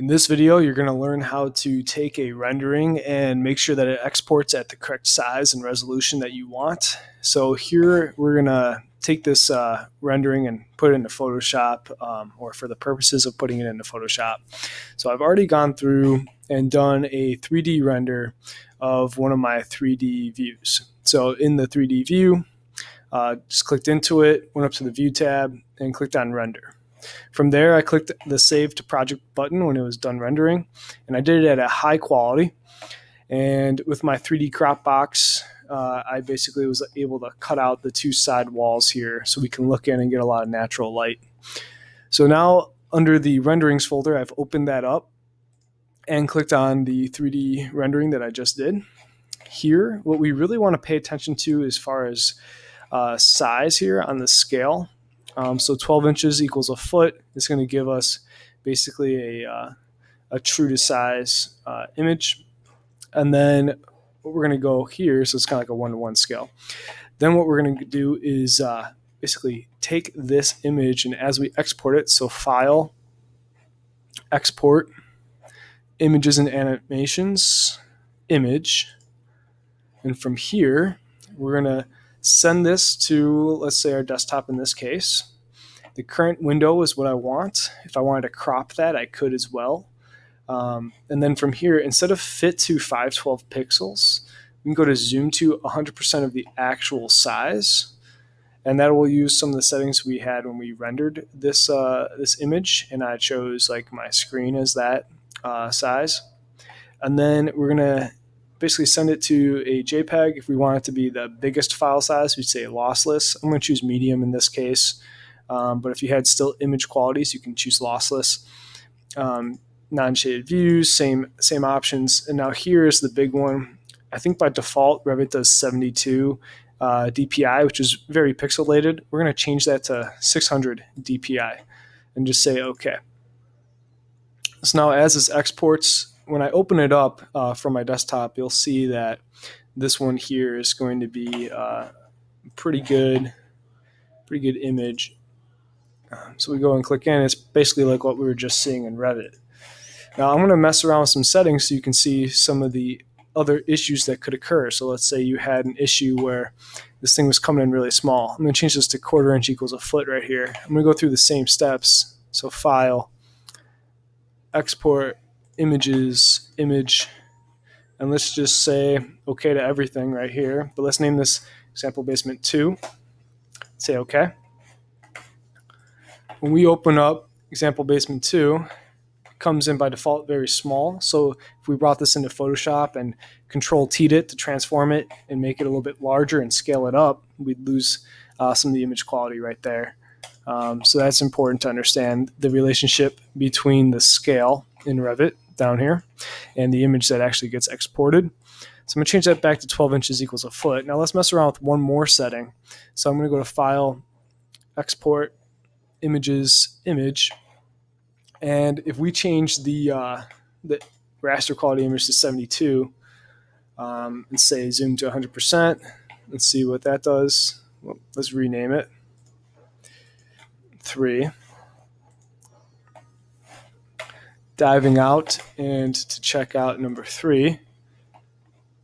In this video, you're going to learn how to take a rendering and make sure that it exports at the correct size and resolution that you want. So here we're going to take this uh, rendering and put it into Photoshop um, or for the purposes of putting it into Photoshop. So I've already gone through and done a 3D render of one of my 3D views. So in the 3D view, uh, just clicked into it, went up to the View tab, and clicked on Render. From there, I clicked the Save to Project button when it was done rendering, and I did it at a high quality. And with my 3D crop box, uh, I basically was able to cut out the two side walls here so we can look in and get a lot of natural light. So now under the renderings folder, I've opened that up and clicked on the 3D rendering that I just did. Here, what we really want to pay attention to as far as uh, size here on the scale um, so 12 inches equals a foot. It's going to give us basically a, uh, a true to size uh, image. And then what we're going to go here, so it's kind of like a one to one scale. Then what we're going to do is uh, basically take this image and as we export it, so file, export, images and animations, image. And from here, we're going to send this to, let's say, our desktop in this case. The current window is what I want. If I wanted to crop that, I could as well. Um, and then from here, instead of fit to 512 pixels, we can go to zoom to 100% of the actual size. And that will use some of the settings we had when we rendered this, uh, this image. And I chose like my screen as that uh, size. And then we're going to basically send it to a JPEG. If we want it to be the biggest file size, we'd say lossless. I'm going to choose medium in this case. Um, but if you had still image qualities, you can choose lossless. Um, non-shaded views, same same options. And now here's the big one. I think by default Revit does 72 uh, DPI, which is very pixelated. We're going to change that to 600 DPI and just say OK. So now as this exports, when I open it up uh, from my desktop, you'll see that this one here is going to be uh, pretty good, pretty good image. Um, so we go and click in. It's basically like what we were just seeing in Revit. Now I'm going to mess around with some settings so you can see some of the other issues that could occur. So let's say you had an issue where this thing was coming in really small. I'm going to change this to quarter inch equals a foot right here. I'm going to go through the same steps. So file, export, images, image, and let's just say okay to everything right here. But let's name this example basement 2. Say okay. When we open up example basement 2, comes in by default very small. So if we brought this into Photoshop and control T'd it to transform it and make it a little bit larger and scale it up, we'd lose uh, some of the image quality right there. Um, so that's important to understand the relationship between the scale in Revit down here and the image that actually gets exported. So I'm going to change that back to 12 inches equals a foot. Now let's mess around with one more setting. So I'm going to go to File, Export, Images, Image. And if we change the, uh, the raster quality image to 72 um, and say zoom to 100%, let's see what that does. Well, let's rename it. 3. Diving out and to check out number three,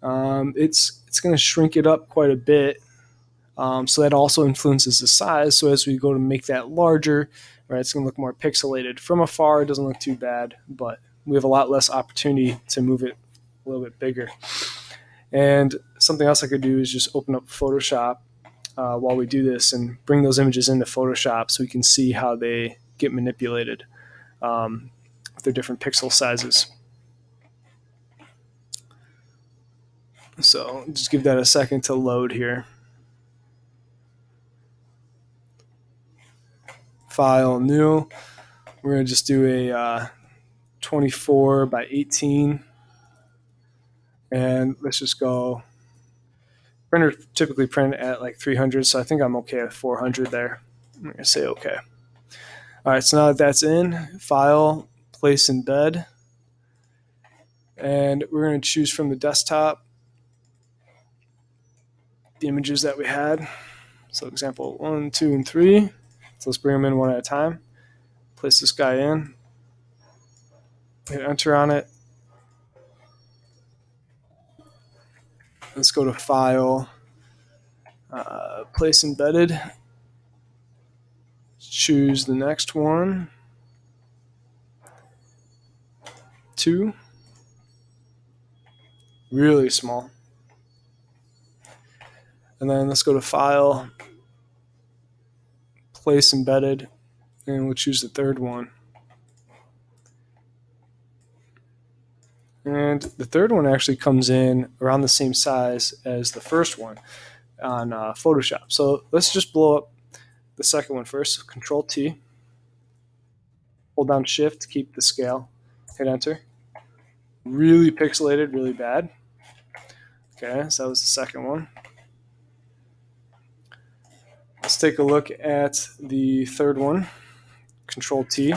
um, it's it's going to shrink it up quite a bit. Um, so that also influences the size. So as we go to make that larger, right, it's going to look more pixelated. From afar, it doesn't look too bad, but we have a lot less opportunity to move it a little bit bigger. And something else I could do is just open up Photoshop uh, while we do this and bring those images into Photoshop so we can see how they get manipulated. Um, their different pixel sizes. So just give that a second to load here. File new. We're going to just do a uh, 24 by 18. And let's just go. Printer typically print at like 300, so I think I'm okay with 400 there. I'm going to say okay. All right, so now that that's in, file, place embedded. And we're going to choose from the desktop the images that we had. So example one, two, and three. So let's bring them in one at a time. Place this guy in. hit enter on it. Let's go to File, uh, Place Embedded. Choose the next one. Two. Really small. And then let's go to File, Place Embedded, and we'll choose the third one. And the third one actually comes in around the same size as the first one on uh, Photoshop. So let's just blow up the second one first. Control T. Hold down Shift to keep the scale. Hit Enter. Really pixelated, really bad. Okay, so that was the second one. Let's take a look at the third one. Control T.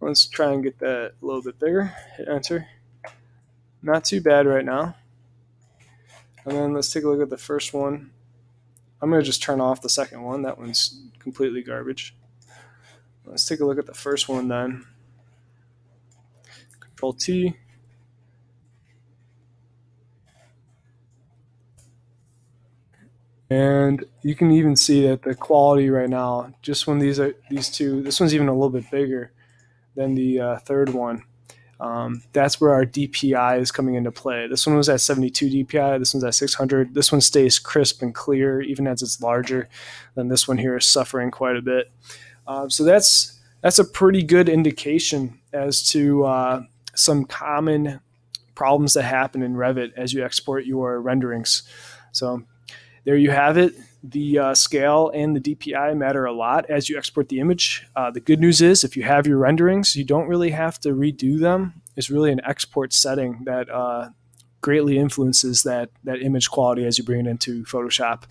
Let's try and get that a little bit bigger. Hit Enter. Not too bad right now. And then let's take a look at the first one. I'm going to just turn off the second one. That one's completely garbage. Let's take a look at the first one then. Control T. And you can even see that the quality right now, just when these are these two, this one's even a little bit bigger than the uh, third one. Um, that's where our DPI is coming into play. This one was at 72 DPI. This one's at 600. This one stays crisp and clear, even as it's larger. Then this one here is suffering quite a bit. Um, so that's that's a pretty good indication as to uh, some common problems that happen in Revit as you export your renderings. So there you have it the uh, scale and the DPI matter a lot as you export the image. Uh, the good news is if you have your renderings, you don't really have to redo them. It's really an export setting that uh, greatly influences that, that image quality as you bring it into Photoshop.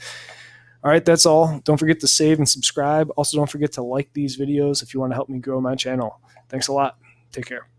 All right, that's all. Don't forget to save and subscribe. Also, don't forget to like these videos if you want to help me grow my channel. Thanks a lot. Take care.